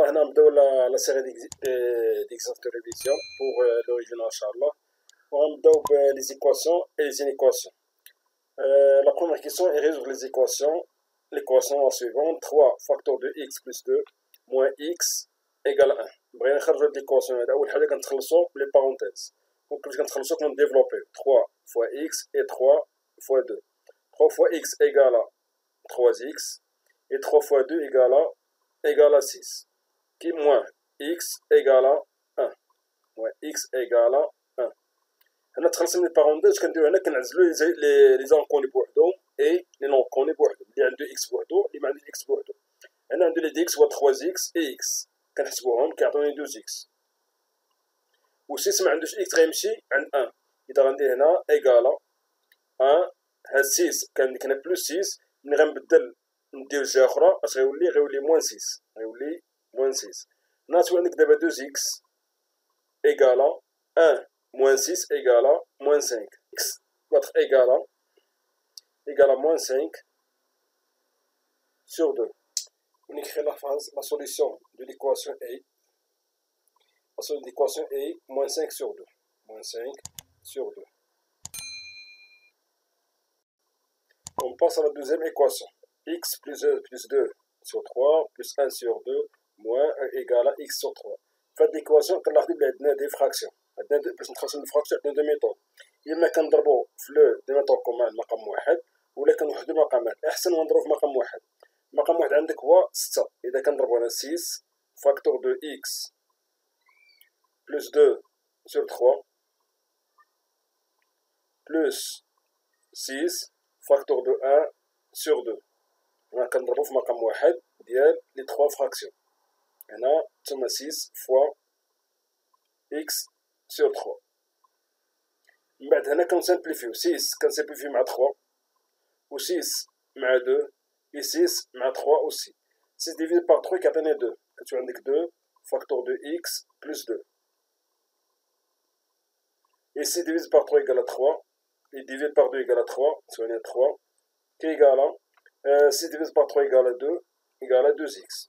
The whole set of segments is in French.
الله هنا نبداو لا سيري ديكزامبل دو ريفيزيون بور لوريجين ان شاء الله وغنبداو بلي زيكواسيون اي لي زينيكواسيون لا بروميير كيسيون اي ريزولف لي زيكواسيون l'équation suivante 3 facteur de x plus 2 moins x égale 1 بغينا نخرجوا هاد ليكواسيون هذا اول حاجه كنتخلصوا بلي بارونتيز دونك كيفاش كنتخلصوا كنديفلوبي 3 fois x et 3 fois 2 3 fois x égale 3x et 3 fois 2 égale égale à 6 qui moins x égale à 1 ouais, x égale à 1 هنا تخلصنا لي بارونتيز كنديرو هنا كنعزلو لي لي زانكوني بوحدهم اي لي نون كوني بوحدهم اللي عنده اكس بوحدو اللي ما عندوش اكس بوحدو هنا عنده لي دي اكس هو 3 اكس اي اكس كنحسبوهم كيعطوني 12 اكس و 6 ما عندوش اكس غيمشي عند 1 اذا غندير هنا ايكالا 1 هاد 6 كان هنا بلوس 6 ملي غنبدل ندير جهه اخرى اش غيولي غيولي موان 6 غيولي موان 6 ناس عندك دابا 2 اكس ايكالا 1 moins 6 égale à moins 5. x doit être égal à, égal à moins 5 sur 2. On écrit la phase, la solution de l'équation est, la solution de l'équation est moins 5 sur 2. Moins 5 sur 2. On passe à la deuxième équation. x plus 2, plus 2 sur 3 plus 1 sur 2 موان ايكالا إكس سور 3 فهاد ليكواسيون كنلاحظوا بلي عندنا دي فراكسيون عندنا باش نتخصم الفراكسيون عندنا دو ميطود يا اما كنضربو في لو دي ميطود كومان مقام واحد ولا كنوحدو المقامات احسن نضربو في مقام واحد مقام واحد عندك هو 6 اذا كنضربو أنا 6 فاكتور دو إكس بلس 2 سور 3 plus 6 فاكتور دو 1 سور 2 كنضربو في مقام واحد ديال لي 3 فراكسيون هنا تسمى سيس فوا اكس sur 3 من بعد هنا كنسامبليفيو 6 كنسامبليفيو مع 3 و 6 مع 2 و 6 مع 3 aussi 6 divisé par 3 كيعطيني 2 كتولي عندك 2 فاكتور دو x plus 2 et 6 divisé par 3 égale à 3 et divisé par 2 égale à 3 تساوي 3 qui égale à 6 divisé par 3 égale à 2 égale à 2x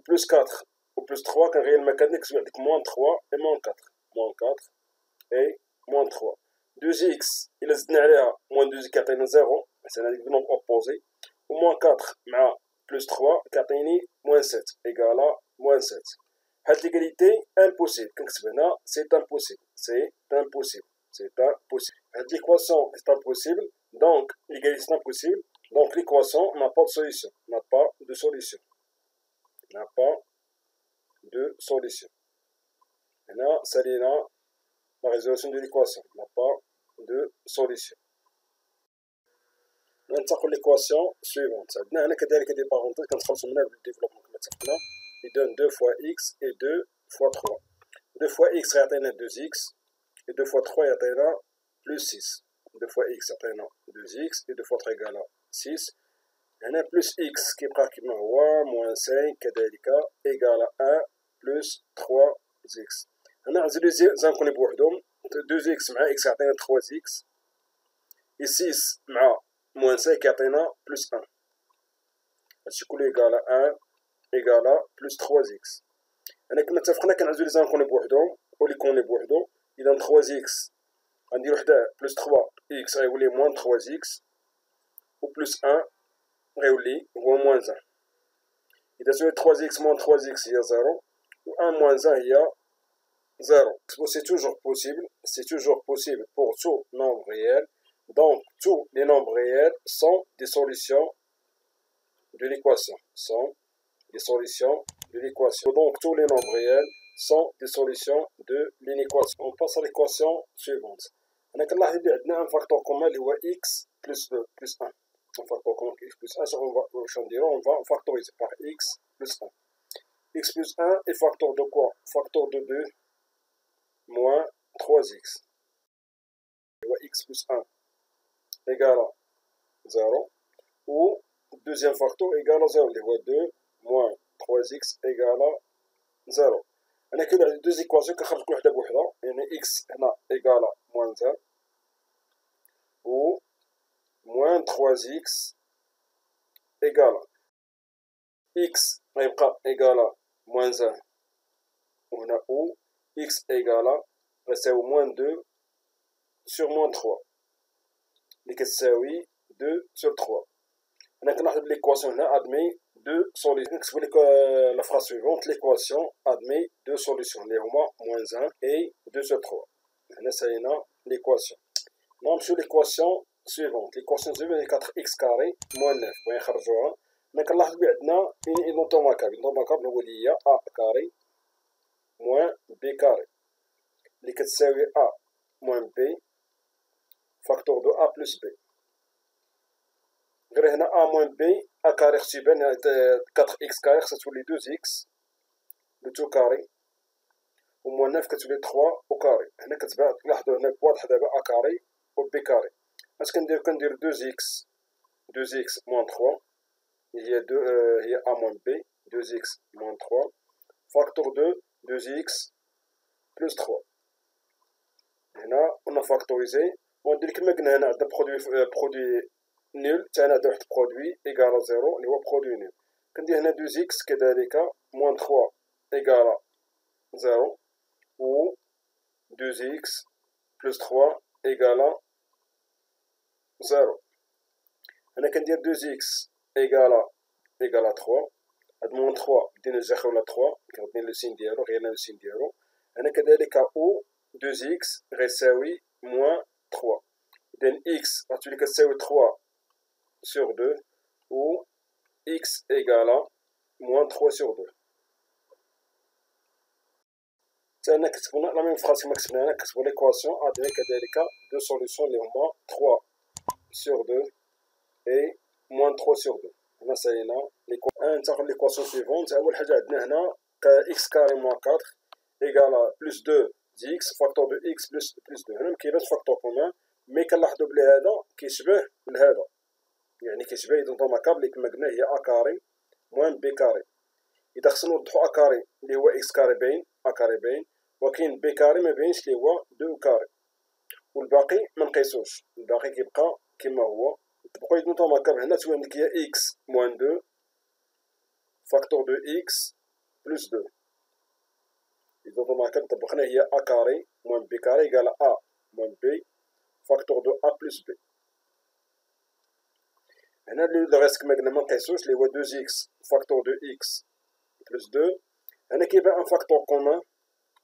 x و بلوس 4 و بلوس 3 كان غير المكان داك تولي عندك موان 3 et موان 4 moins 4 et moins 3. 2x, il est derrière moins 2 qui atteint 0, c'est un nombre opposé. Ou moins 4 plus 3 qui atteint moins 7 égale à moins 7. Cette égalité impossible. C'est impossible. C'est impossible. C'est impossible. Cette équation est impossible. Donc, l'égalité est impossible. Donc, l'équation n'a pas de solution. N'a pas de solution. N'a pas de solution. هنا سالينا لا ريزولوسيون دو ليكواسيون n'a pas de solution ننتقل ليكواسيون سويفونت عندنا هنا كذلك دي بارونتيز كنتخلصو منها بالديفلوبمون كما اتفقنا يدون 2 فوا اكس اي 2 فوا 3 2 فوا اكس غيعطينا 2 اكس اي 2 فوا 3 يعطينا بلوس 6 2 فوا اكس يعطينا 2 اكس اي 2 فوا 3 يقال 6 هنا بلوس اكس كيبقى كيما هو موان 5 كذلك ايكال 1 بلوس 3 اكس هنا نعزلو زانكوني بوحدهم 2 اكس مع اكس يعطينا 3 اكس اي 6 مع موان 5 يعطينا بلوس 1 هادشي كله ايكالا 1 ايكالا بلوس 3 اكس هنا كما اتفقنا كنعزلو لي زانكوني بوحدهم و لي كوني بوحدو اذا 3 اكس غنديرو حداه بلوس 3 اكس غيولي موان 3 اكس و بلوس 1 غيولي هو موان 1 اذا سويت 3 اكس موان 3 اكس هي 0 و 1 موان 1 هي 0. C'est toujours possible, c'est toujours possible pour tout nombre réel. Donc, tous les nombres réels sont des solutions de l'équation. Sont des solutions de l'équation. Donc, tous les nombres réels sont des solutions de l'inéquation. On passe à l'équation suivante. On a un facteur commun, est x plus 2 plus 1. Un facteur commun x plus 1, on va, on va factoriser par x plus 1. x plus 1 est facteur de quoi Facteur de 2 moins 3x. x plus 1 égale à 0. Ou deuxième facteur égale à 0. Les 2 moins 3x égale à 0. انا كاين عندي دوز ايكواسيون كنخرج كل وحده بوحدها يعني اكس هنا ايكالا موان زان و موان 3 اكس ايكالا اكس غيبقى ايكالا موان زان وهنا او اكس ايكالا غتساوي موان دو سور موان 3 اللي كتساوي دو سور 3 انا كنلاحظ بلي ليكواسيون هنا ادمي deux solutions. Explique la phrase suivante. L'équation admet deux solutions. Les moins 1 et 2 sur 3. C'est l'équation. Non, sur سيفونت ايكواسيون زيرو هي 4 إكس كاري موان 9 بغينا نخرجوها هنا كنلاحظ بلي عندنا اون ايدونتو ماكابل ايدونتو ماكابل هو اللي هي ا كاري موان بي كاري اللي كتساوي ا موان بي فاكتور دو ا بلس بي غير هنا ا موان بي ا كاري خصو يبان 4 إكس كاري خصها تولي 2 إكس لو تو كاري وموان 9 كتولي 3 أو كاري هنا كتبان لاحظوا هنا بواضح دابا ا كاري و بي كاري Parce qu'on peut dire 2x, 2x moins 3, il y a, 2, euh, il y a a moins b, 2x moins 3, facteur 2, 2x plus 3. Et là, on a factorisé. On dit que maintenant, on a produit, euh, produit nul, on a deux produits égal à 0, on a produit nul. Quand on 2x, moins 3 égal à 0, ou 2x plus 3 égale à 0. On a qu'à 2x égale à 3, à moins 3, à 0 3, qui a le signe 0, rien 0, on a cas où 2x moins 3, on a que c'est 3 sur 2, ou x égale à moins 3 sur 2. C'est la même phrase on a cas de solution, il moins 3. Sur 2 et moins 3 sur 2 هنا سالينا ننتقل ليكواسيون سيفونت اول حاجة عندنا هنا x كاري موان 4 ايكال بلس 2 دي إكس فاكتور دو إكس بلس بلس 2 هنا مكيبانش فاكتور كومان مي كنلاحظوا بلي هذا كيشبه لهذا يعني كيشبه اذا ماكاب اللي كما قلنا هي ا كاري موان بي كاري اذا خصنا نوضحو ا كاري اللي هو إكس كاري باين ا كاري باين وكاين بي كاري ما باينش اللي هو دو كاري والباقي ما نقيسوش الباقي كيبقى كما هو تبقى اذا ماكاب هنا تولي عندك هي اكس موان دو فاكتور دو اكس بلس دو اذا ماكاب طبقنا هي ا كاري موان بي كاري قال ا موان بي فاكتور دو ا بلس بي هنا لو ريست كما قلنا ما نقيسوش اللي هو 2 اكس فاكتور دو اكس بلس 2 هنا كيبان ان فاكتور كومان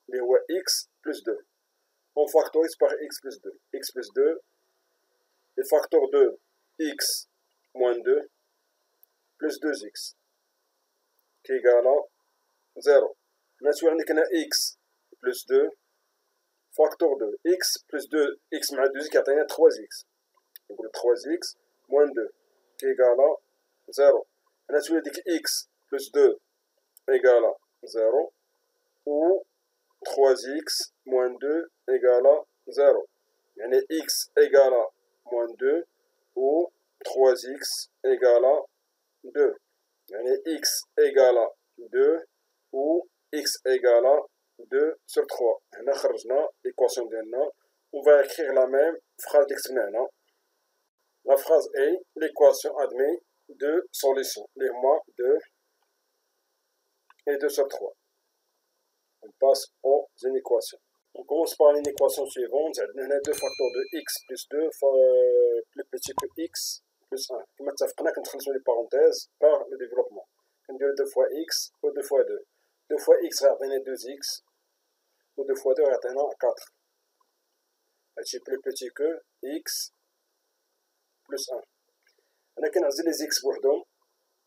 اللي هو اكس بلس 2 اون فاكتوريز باغ اكس بلس 2 اكس بلس 2 et facteur de x moins 2 plus 2x qui égale à 0. Maintenant, on a x plus 2 facteur de x plus 2 x مع 2 qui atteint 3x. Donc 3x moins 2 qui égale à 0. Là, tu dis que x plus 2 égale à 0 ou 3x moins 2 égale à 0. يعني x égale à 2 ou 3x égale à 2. Yani x égale à 2 ou x égale à 2 sur 3. On va écrire la même phrase d'explication. La phrase est l'équation admet deux solutions. Les moins 2 et 2 sur 3. On passe aux inéquations. On commence par une équation suivante. On a 2 facteurs de x plus 2 fois euh, plus petit que x plus 1. Comme ça, on a les parenthèses par le développement. On dit 2 fois x ou 2 fois 2. 2 fois x va donner 2x ou 2 fois 2 va donner 4. C'est plus petit que x plus 1. On a les x pour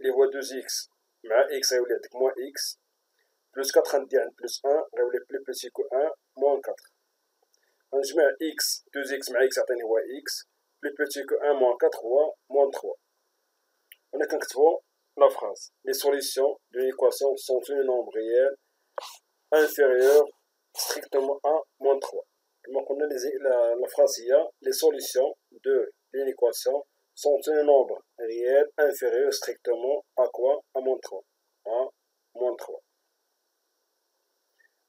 اللي هو 2x mais x غيولي عندك موان x بلس 4 غندير عند بلس 1 غيولي بلو بلوتيكو 1 moins 4. En général, x, 2x, mais x, certains x, plus petit que 1 moins 4, voire moins 3. On est quand tu vois la phrase? Les solutions d'une équation sont un nombre réel inférieur strictement à moins 3. Je me connais la phrase IA. Les solutions d'une équation sont un nombre réel inférieur strictement quoi? À moins 3. À moins 3.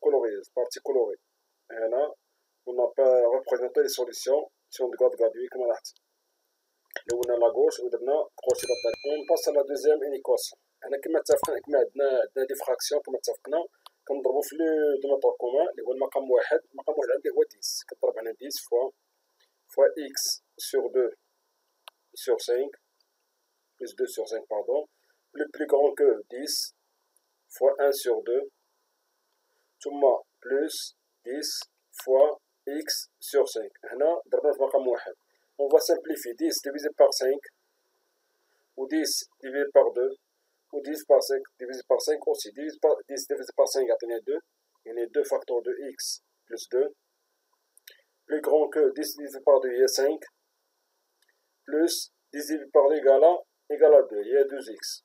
colorée, partie colorée. Et là, on n'a pas représenté les solutions si on regarde gradué comme là. Là on a la gauche, on a crochet On passe à la deuxième équation. هنا كما اتفقنا كما عندنا عندنا دي فراكسيون كما اتفقنا كنضربو في لو دوماتور كومان اللي هو المقام واحد المقام واحد عندي هو 10 كنضرب هنا 10 فوا فوا x sur 2 sur 5 plus 2 sur 5 pardon plus plus grand que 10 fois 1 sur 2 ثم plus 10 fois x sur 5 هنا ضربنا في رقم واحد on va simplifier 10 divisé par 5 ou 10 divisé par 2 ou 10 par 5 divisé par 5 aussi 10, par, 10 divisé par 5 يعطينا 2 يعني 2 facteurs de x plus 2 plus grand que 10 divisé par 2 il y a 5 plus 10 divisé par 2 égale à, égale à 2 il y a 2x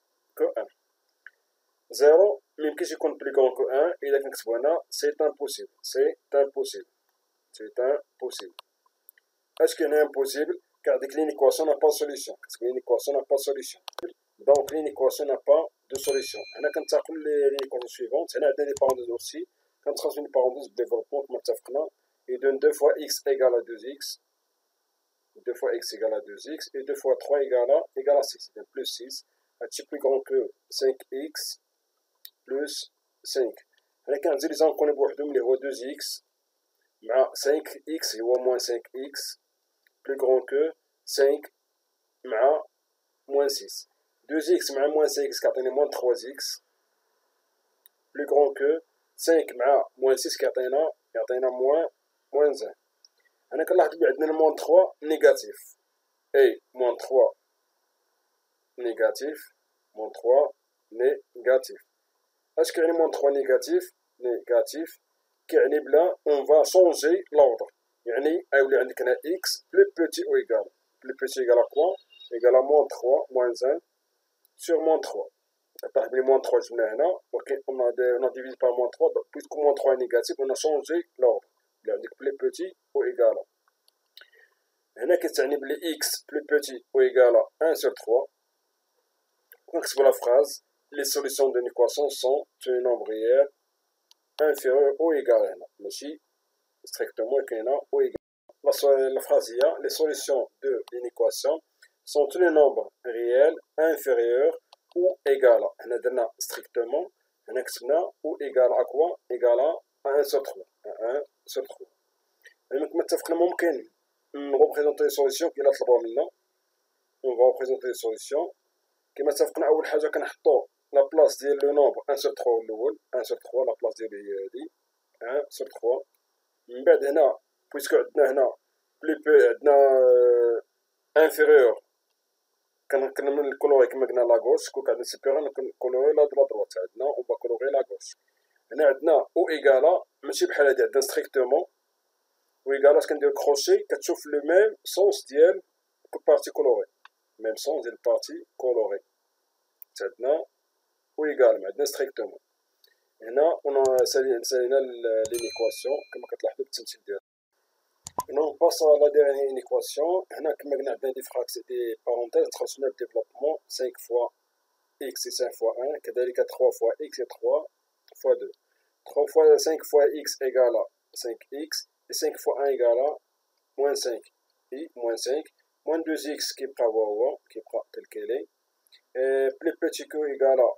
que 1. 0, même si compte plus grand que 1, il est c'est impossible. C'est impossible. C'est impossible. Est-ce qu'il est impossible? Car l'équation n'a pas de solution. Parce que l'équation n'a pas de solution. Donc l'équation n'a pas de solution. On a quand on l'équation suivante, on a des parenthèses aussi. Quand on une parenthèse de développement, il donne 2 fois x égale à 2x. 2 fois x égale à 2x. Et 2 fois 3 égale à, égale à 6. C'est plus 6 est plus grand que 5x plus 5 هنا كنعزل لي زانكوني بوحدهم اللي هو 2x مع 5x هو moins 5x plus grand que 5 مع moins 6 2x مع moins 5x كيعطيني moins 3x plus grand que 5 مع moins 6 كيعطينا يعطينا moins moins 1 هنا كنلاحظ بلي عندنا moins 3 نيجاتيف اي moins 3 négatif, moins 3 négatif. Est-ce qu'il y a moins 3 négatif Négatif. Là, on va changer l'ordre. يعني يولي عندك هنا x plus petit ou égal. Plus petit égal à quoi Égal à moins 3, moins 1 sur moins 3. Par moins 3 جبنا هنا ok on a, on a divisé par moins 3 donc puisque moins 3 est négatif on a changé l'ordre. Il عندك plus petit ou égal à. هنا كتعني بلي x plus petit ou égal à 1 sur 3 donc, pour la phrase, les solutions d'une équation sont un nombre réel inférieur ou égal à 1. Mais si, strictement égal ou égal. La, phrase a, les solutions d'une équation sont tous les nombres réels inférieurs ou égal à. A strictement, on ou égal à quoi? Égal à 1 sur 3. 1 sur 3. Donc, maintenant, on représenter les solutions qui là On va représenter les solutions كما اتفقنا أول حاجة كنحطو لا بلاص ديال لو نومبر 1 سور 3 الأول 1 سور 3 لا بلاص ديالو هي هادي 1 سور 3 من بعد هنا بويسكو عندنا هنا بلي بو عندنا انفيريور كنكمل الكولوري كما قلنا لا غوش كون عندنا سوبيريور نكولوري لا دروات عندنا اون با كولوري لا غوش هنا عندنا أو ايكالا ماشي بحال هادي عندنا ستريكتومون أو ايكالا كندير كروشي كتشوف لو ميم سونس ديال بارتي كولوري même sens ديال البارتي كولوري عندنا و ايكال عندنا ستريكتومون هنا سالينا لينيكواسيون كما كتلاحظوا بالتمثيل ديالها هنا اون باس لا ديرني انيكواسيون هنا كما قلنا عندنا دي فراكس دي بارونتيز تخلصنا الديفلوبمون 5 فوا x c'est 5 fois 1 كذلك 3 fois x c'est 3 fois 2 3 fois 5 fois x égale à 5x et 5 fois 1 égale à moins 5 i moins 5 moins 2x qui prend qui prend tel qu'elle est et plus petit que égale à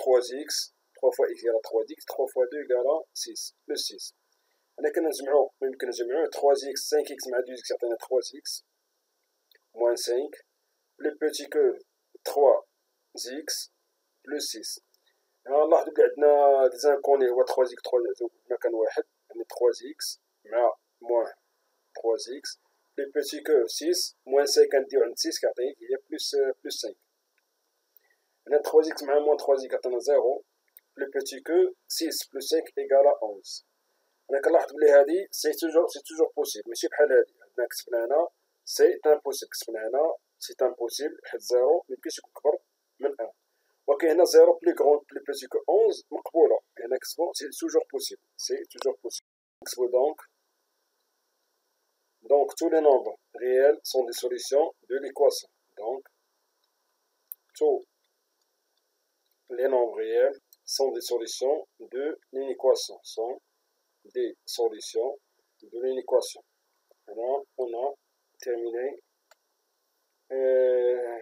3x 3 fois x égale à 3x 3 fois 2 égale à 6 plus 6 انا كنجمعو يمكن نجمعو 3x 5x مع 2x يعطينا 3x moins 5 plus petit que 3x plus 6 نلاحظو بلي عندنا دي زانكوني هو 3x 3 مكان واحد يعني 3x مع موان 3x plus petit que 6 moins 5 كنديو عند 6 كيعطيني هي بلس بلس 5 هنا 3x مع موان 3x كيعطينا 0 plus petit que 6 plus 5 égale à 11 انا كنلاحظ بلي هادي سي توجور سي توجور بوسيبل ماشي بحال هادي عندنا كتبنا هنا سي امبوسيبل كتبنا هنا سي امبوسيبل حيت زيرو ميمكنش يكون كبر من ان ولكن هنا زيرو بلي كغون بلي بيتي كو 11 مقبوله هنا كتبو سي توجور بوسيبل سي توجور بوسيبل نكتبو دونك donc tous les nombres réels sont des solutions de l'équation. Donc tous les nombres réels sont des solutions de l'inéquation, sont des solutions de l'inéquation. Alors on a terminé euh,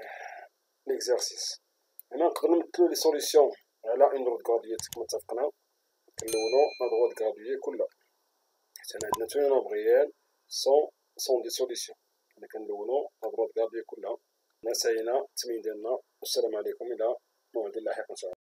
l'exercice. Maintenant, on peut les solutions à une droite graduée, comme nous l'avons dit, la droite graduée, c'est un nombre réel sont sont des solutions اللي كنلونو لا graduée كلها. نسينا التمرين ديالنا والسلام عليكم. إلى موعد لاحق ان شاء الله